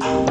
Bye.